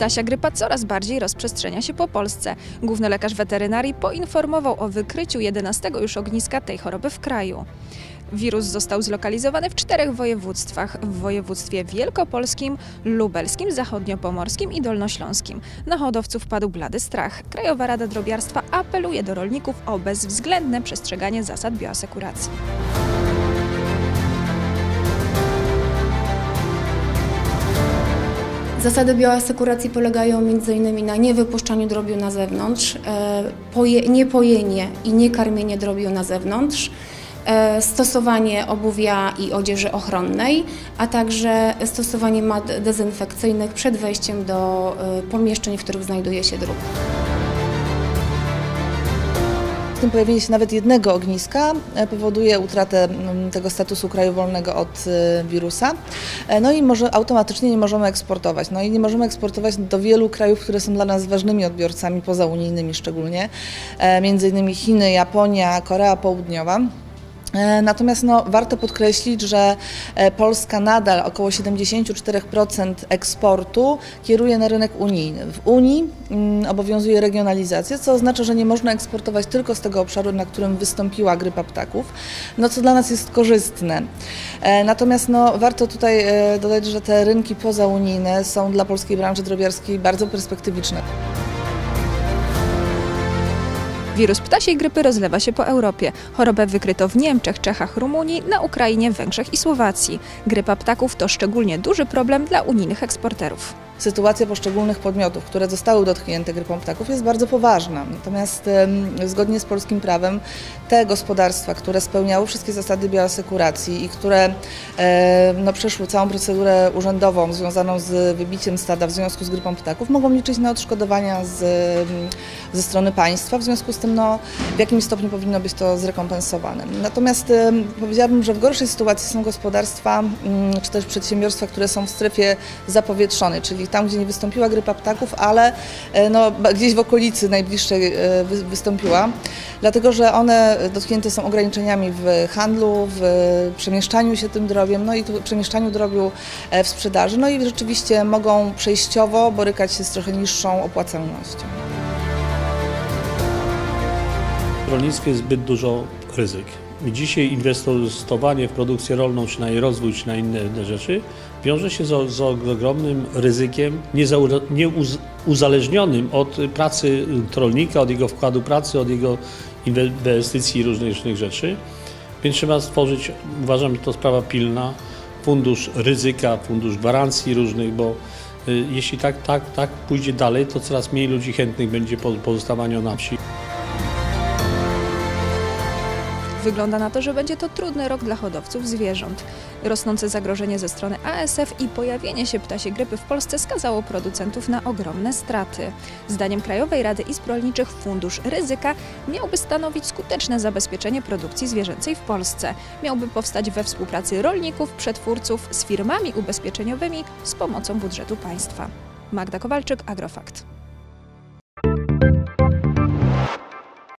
Ptasia grypa coraz bardziej rozprzestrzenia się po Polsce. Główny lekarz weterynarii poinformował o wykryciu 11 już ogniska tej choroby w kraju. Wirus został zlokalizowany w czterech województwach. W województwie wielkopolskim, lubelskim, zachodniopomorskim i dolnośląskim. Na hodowców padł blady strach. Krajowa Rada Drobiarstwa apeluje do rolników o bezwzględne przestrzeganie zasad bioasekuracji. Zasady bioasekuracji polegają m.in. na niewypuszczaniu drobiu na zewnątrz, e, poje, niepojenie i niekarmienie drobiu na zewnątrz, e, stosowanie obuwia i odzieży ochronnej, a także stosowanie mat dezynfekcyjnych przed wejściem do e, pomieszczeń, w których znajduje się drób. Tym pojawienie się nawet jednego ogniska e, powoduje utratę tego statusu kraju wolnego od e, wirusa. E, no i może automatycznie nie możemy eksportować. No i nie możemy eksportować do wielu krajów, które są dla nas ważnymi odbiorcami, pozaunijnymi szczególnie, między innymi Chiny, Japonia, Korea Południowa. E, natomiast no, warto podkreślić, że e, Polska nadal około 74% eksportu kieruje na rynek unijny. W Unii mm, obowiązuje regionalizacja, co oznacza, że nie można eksportować tylko z tego obszaru, na którym wystąpiła grypa ptaków, no, co dla nas jest korzystne. E, natomiast no, warto tutaj dodać, że te rynki pozaunijne są dla polskiej branży drobiarskiej bardzo perspektywiczne. Wirus ptasiej grypy rozlewa się po Europie. Chorobę wykryto w Niemczech, Czechach, Rumunii, na Ukrainie, Węgrzech i Słowacji. Grypa ptaków to szczególnie duży problem dla unijnych eksporterów sytuacja poszczególnych podmiotów, które zostały dotknięte grypą ptaków jest bardzo poważna. Natomiast zgodnie z polskim prawem te gospodarstwa, które spełniały wszystkie zasady bioasekuracji i które no, przeszły całą procedurę urzędową związaną z wybiciem stada w związku z grypą ptaków, mogą liczyć na odszkodowania z, ze strony państwa. W związku z tym no, w jakim stopniu powinno być to zrekompensowane. Natomiast powiedziałabym, że w gorszej sytuacji są gospodarstwa czy też przedsiębiorstwa, które są w strefie zapowietrzonej, czyli tam, gdzie nie wystąpiła grypa ptaków, ale e, no, gdzieś w okolicy najbliższej e, wystąpiła, dlatego że one dotknięte są ograniczeniami w handlu, w przemieszczaniu się tym drobiem, no i w przemieszczaniu drobiu e, w sprzedaży, no i rzeczywiście mogą przejściowo borykać się z trochę niższą opłacalnością. W rolnictwie jest zbyt dużo ryzyk. Dzisiaj inwestowanie w produkcję rolną, czy na jej rozwój, czy na inne rzeczy wiąże się z, z ogromnym ryzykiem nieuzależnionym od pracy rolnika, od jego wkładu pracy, od jego inwestycji i różnych, różnych rzeczy. Więc trzeba stworzyć, uważam, że to sprawa pilna, fundusz ryzyka, fundusz gwarancji różnych, bo y, jeśli tak, tak, tak pójdzie dalej, to coraz mniej ludzi chętnych będzie po pozostawaniu na wsi. Wygląda na to, że będzie to trudny rok dla hodowców zwierząt. Rosnące zagrożenie ze strony ASF i pojawienie się ptasiej grypy w Polsce skazało producentów na ogromne straty. Zdaniem Krajowej Rady Izb Rolniczych Fundusz Ryzyka miałby stanowić skuteczne zabezpieczenie produkcji zwierzęcej w Polsce. Miałby powstać we współpracy rolników, przetwórców z firmami ubezpieczeniowymi z pomocą budżetu państwa. Magda Kowalczyk, Agrofakt.